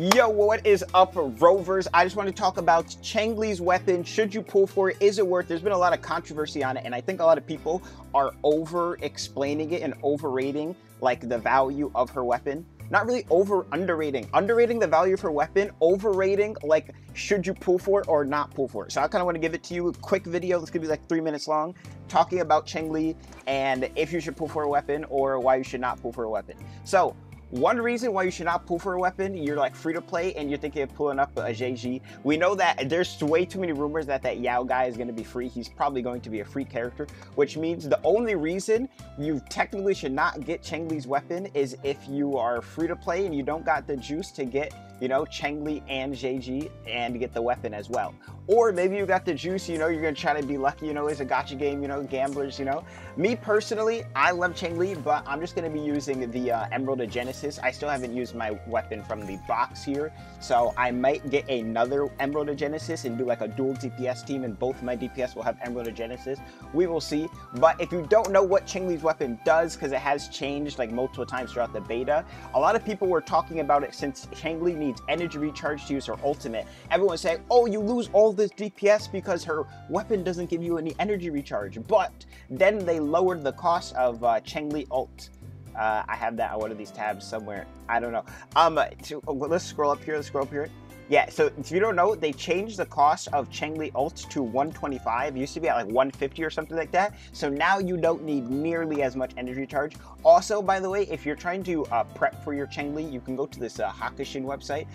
Yo, what is up, Rovers? I just want to talk about Changli's weapon. Should you pull for it? Is it worth? There's been a lot of controversy on it, and I think a lot of people are over explaining it and overrating like the value of her weapon. Not really over underrating. Underrating the value of her weapon, overrating like should you pull for it or not pull for it. So I kind of want to give it to you a quick video. This could be like three minutes long, talking about Changli and if you should pull for a weapon or why you should not pull for a weapon. So one reason why you should not pull for a weapon, you're like free to play and you're thinking of pulling up a JG. We know that there's way too many rumors that that Yao guy is going to be free. He's probably going to be a free character, which means the only reason you technically should not get Changli's weapon is if you are free to play and you don't got the juice to get you know, Changli and JG and get the weapon as well. Or maybe you got the juice, you know, you're to try to be lucky, you know, it's a gacha game, you know, gamblers, you know. Me personally, I love Changli, but I'm just to be using the uh, Emerald of Genesis. I still haven't used my weapon from the box here, so I might get another Emerald of Genesis and do like a dual DPS team, and both my DPS will have Emerald of Genesis. We will see. But if you don't know what Changli's weapon does, because it has changed like multiple times throughout the beta, a lot of people were talking about it since Changli needs needs energy recharge to use her ultimate. Everyone's saying, oh, you lose all this DPS because her weapon doesn't give you any energy recharge. But then they lowered the cost of uh, Changli ult. Uh, I have that on one of these tabs somewhere. I don't know. Um, to, let's scroll up here. Let's scroll up here. Yeah, so if you don't know, they changed the cost of Changli ult to 125. It used to be at like 150 or something like that. So now you don't need nearly as much energy charge. Also, by the way, if you're trying to uh, prep for your Changli, you can go to this uh, Hakushin website.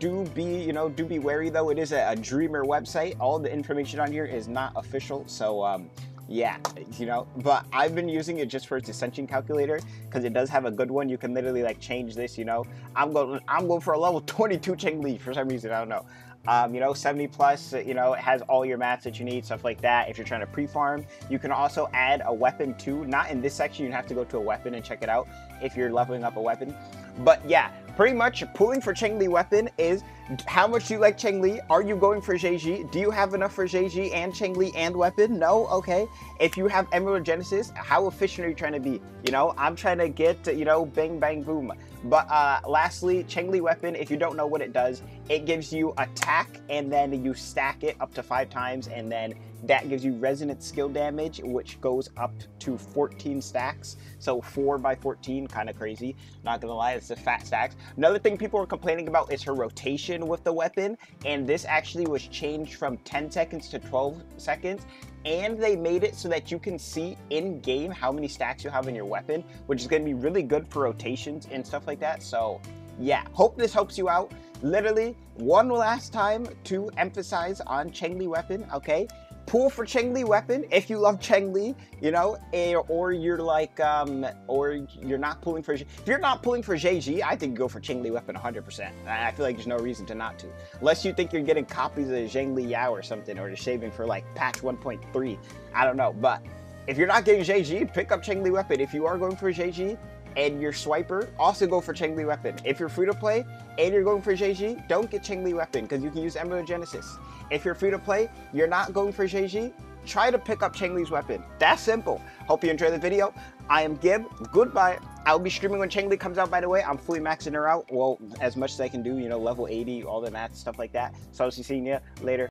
Do be, you know, do be wary though. It is a, a dreamer website. All the information on here is not official. So, um, yeah, you know, but I've been using it just for its ascension calculator because it does have a good one. You can literally like change this, you know. I'm going I'm going for a level 22 Changli for some reason, I don't know. Um, you know, 70 plus, you know, it has all your mats that you need, stuff like that. If you're trying to pre-farm, you can also add a weapon too. Not in this section, you have to go to a weapon and check it out if you're leveling up a weapon. But yeah, pretty much pulling for Changli weapon is how much do you like Changli? Are you going for JG? Do you have enough for JG and Changli and weapon? No? Okay. If you have Emerald Genesis, how efficient are you trying to be? You know, I'm trying to get, you know, bang, bang, boom. But uh, lastly, Changli weapon, if you don't know what it does, it gives you attack and then you stack it up to five times and then that gives you resonant skill damage, which goes up to 14 stacks. So 4 by 14, kind of crazy. Not gonna lie, it's a fat stacks. Another thing people were complaining about is her rotation with the weapon, and this actually was changed from 10 seconds to 12 seconds. And they made it so that you can see in game how many stacks you have in your weapon, which is gonna be really good for rotations and stuff like that. So yeah, hope this helps you out. Literally, one last time to emphasize on Changli weapon, okay? Pull for Changli weapon if you love Changli, you know, eh, or you're like, um, or you're not pulling for, if you're not pulling for JG, I think go for Changli weapon 100%. I feel like there's no reason to not to. Unless you think you're getting copies of Zhongli Yao or something, or just saving for like patch 1.3. I don't know, but if you're not getting JG, pick up Changli weapon. If you are going for JG, and your swiper, also go for Changli weapon. If you're free to play and you're going for JG, don't get Changli weapon because you can use Emerald Genesis. If you're free to play, you're not going for JG, try to pick up Changli's weapon. That's simple. Hope you enjoy the video. I am Gib. Goodbye. I'll be streaming when Changli comes out, by the way. I'm fully maxing her out. Well, as much as I can do, you know, level 80, all the math, stuff like that. So I'll see you later.